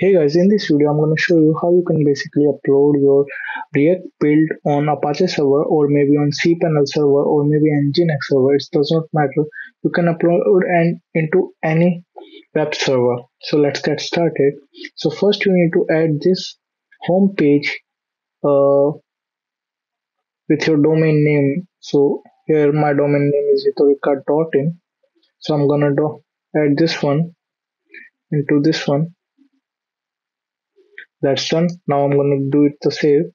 Hey guys, in this video I'm going to show you how you can basically upload your React build on Apache server or maybe on cPanel server or maybe Nginx server. It does not matter. You can upload and into any web server. So let's get started. So first you need to add this home page uh, with your domain name. So here my domain name is hitorika.in. So I'm gonna add this one into this one that's done. Now i'm gonna do it the save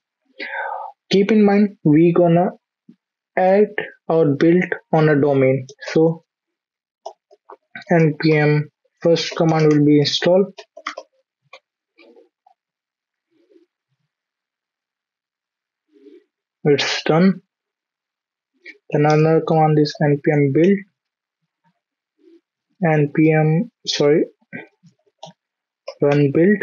keep in mind we gonna add our build on a domain. So npm first command will be install it's done. Then another command is npm build. Npm sorry run build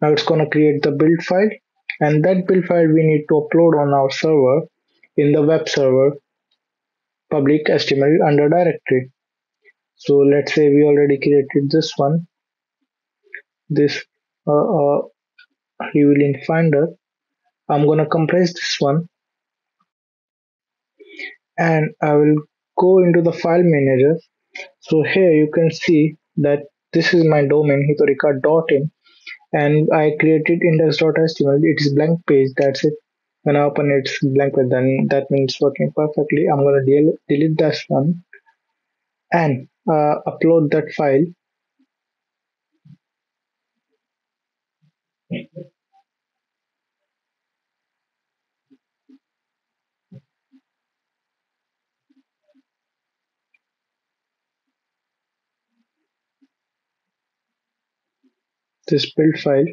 now it's going to create the build file and that build file we need to upload on our server in the web server public html under directory. So let's say we already created this one. This uh, uh, revealing finder. I'm gonna compress this one. And i will go into the file manager. So here you can see that this is my domain hitorika.in and I created index.html. It is blank page. That's it. When I open it, it's blank page. Then that means working perfectly. I'm gonna delete, delete that one and uh, upload that file. This build file.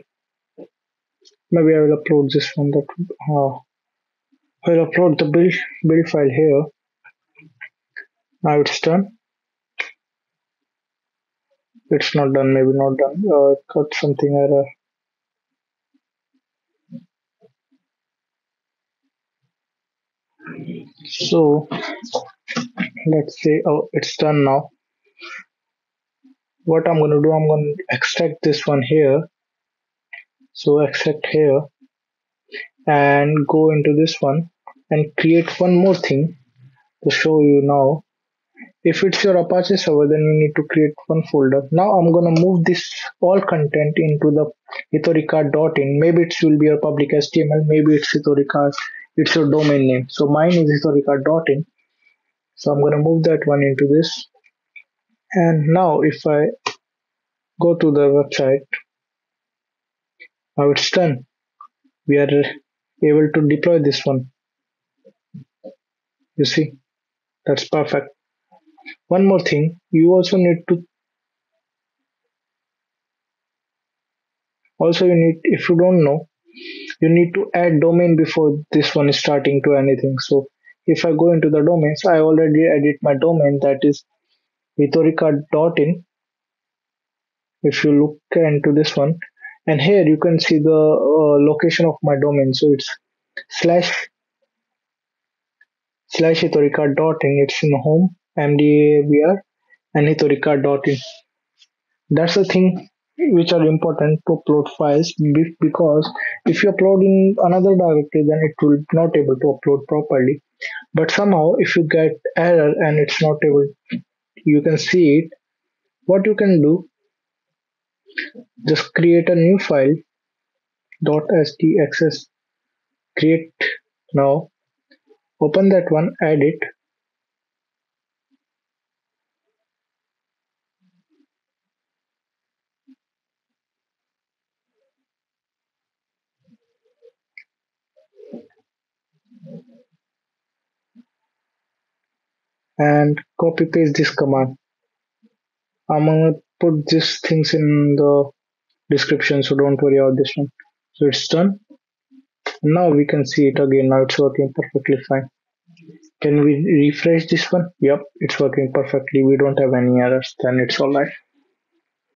Maybe I will upload this one that uh, I'll upload the build build file here. Now it's done. It's not done maybe not done. Uh, got something error. So let's say oh it's done now what I'm going to do I'm going to extract this one here. So extract here and go into this one and create one more thing to show you now. If it's your apache server then you need to create one folder. Now i'm gonna move this all content into the hitorika.in maybe it will be your public html maybe it's hitorika it's your domain name. So mine is hitorika.in so i'm gonna move that one into this and now if I go to the website now it's done we are able to deploy this one. You see that's perfect. One more thing you also need to also you need if you don't know you need to add domain before this one is starting to anything. So if I go into the domains I already edit my domain that is hitorika.in if you look into this one. And here you can see the uh, location of my domain. So it's slash slash hitorika.in it's in home mdavr and hitorika.in that's the thing which are important to upload files because if you upload in another directory then it will not able to upload properly. But somehow if you get error and it's not able you can see it. What you can do just create a new file .htaccess create now open that one add it and copy paste this command. I'm gonna put these things in the description so don't worry about this one. So it's done. Now we can see it again. Now it's working perfectly fine. Can we refresh this one? Yep it's working perfectly. We don't have any errors. Then it's all right